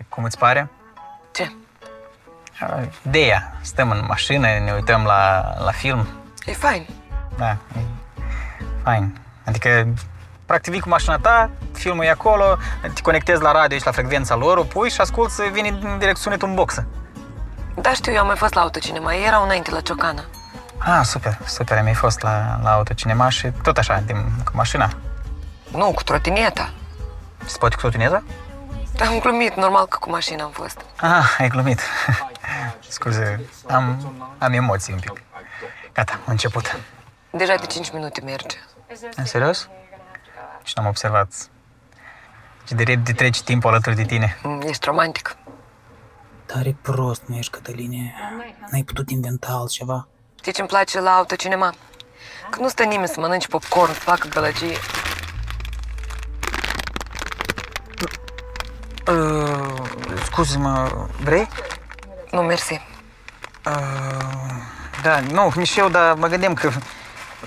Și cum îți pare? Ce? Uh, Ideea. Stăm în mașină, ne uităm la, la film. E fain. Da, e fain. Adică, practic vii cu mașina ta, filmul e acolo, te conectezi la radio, ești la frecvența lor, o pui și asculți, vine în direct sunetul în boxă. Da, știu, eu am mai fost la autocinema. Ei erau înainte la Ciocana. Ah, super, super, am mai fost la, la autocinema și tot așa, din, cu mașina. Nu, cu trotineta. Se poate cu trotineta? Am glumit, normal că cu mașina am fost. Ah, ai glumit. Scuze, am, am emoții un pic. Gata, am început. Deja de 5 minute merge. În serios? Și n-am observat. Și de repede treci timpul alături de tine. Mm, Ești romantic. Tare prost nu ești, Cătăline. N-ai putut inventa altceva? Știi ce-mi place la autocinema? Că nu stă nimeni să mănânci popcorn, să facă gălăgie. Uh, scuze-mă, vrei? Nu, mersi. Uh, da, nu, nici eu, dar mă gândeam că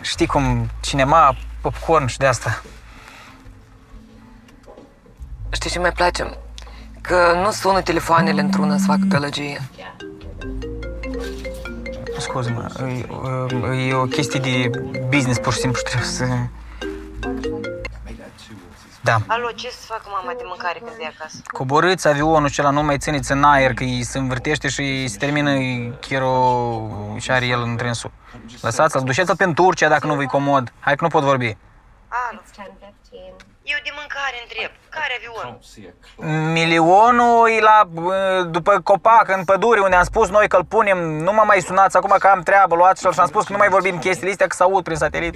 știi cum, cinema, popcorn și de asta. Știi ce mai place? Că nu sună telefoanele într-una să facă gălăgie. Scuze-mă, e, e o chestie de business, pur și simplu și trebuie să... Da, Alo, ce să facă mama de mâncare când e acasă? coborâți avionul acela, nu mai țineți în aer, că îi se învârtește și se termină chiro și are el în trânsul. Lăsați-l, duceți-l pe în Turcia dacă nu vă comod. Hai că nu pot vorbi. Alo, It's 10:15. eu de mâncare întreb. Care avion? Milionul e la, bă, după copac, în pădure, unde am spus noi că-l punem. Nu mă mai sunați acum că am treabă, luați și am spus că nu mai vorbim chestiile astea, că se aud prin satelit.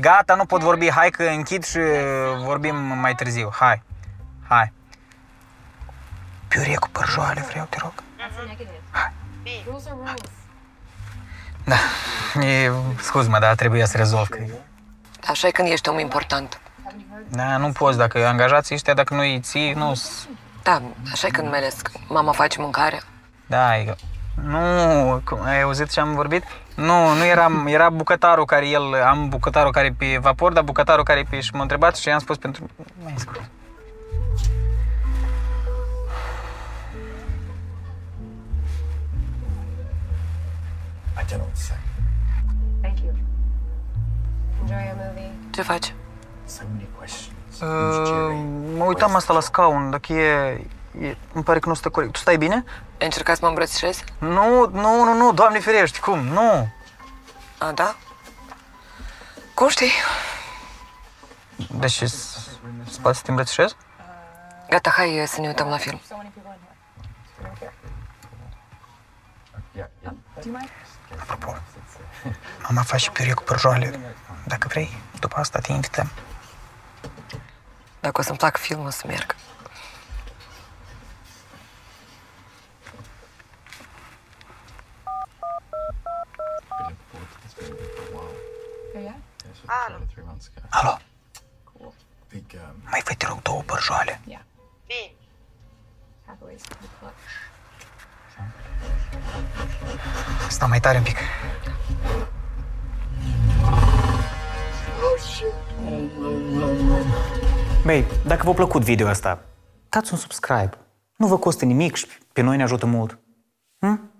Gata, nu pot vorbi. Hai că închid și vorbim mai târziu. Hai, hai. Piure cu părjoale vreau, te rog. That's a negative. Hai. Rules are rules. Da, e, scuz-mă, dar trebuie să rezolv. Că... Așa e când ești om important. Da, nu poți, dacă angajații ăștia, dacă nu îi ții, nu Da, așa e când mai ales mama face mâncare. Da, e... Nu, cum, ai auzit ce am vorbit? Nu, nu eram, era bucătarul care el, am bucătarul care e pe vapor, dar bucătarul care e pe și m-a întrebat și i-am spus pentru... Mai scurt. I don't know what to say. Thank you. Enjoy your movie. Ce faci? So many questions. Uh, mă uitam asta la scaun, dacă e, e... Îmi pare că nu stă corect. Tu stai bine? Ai încercat să mă îmbrățișezi? Nu, nu, nu, nu, Doamne ferești, cum? Nu! A, da? Cum știi? Deci, s- spați să te îmbrățișez? Gata, hai să ne uităm la film. Yeah, yeah. Apropo, mama face piure cu părjoale. Dacă vrei, după asta te invităm. Dacă o să-mi placă filmul, o să merg. Yeah? Yeah, this was uh, three months ago. Alo, Big um, mai fă te rog două părjoale. Yeah. Bine. Happily. Good luck. Sta mai tare un pic. Băi, dacă v-a plăcut video asta, dați un subscribe. Nu vă costă nimic și pe noi ne ajută mult. Hm?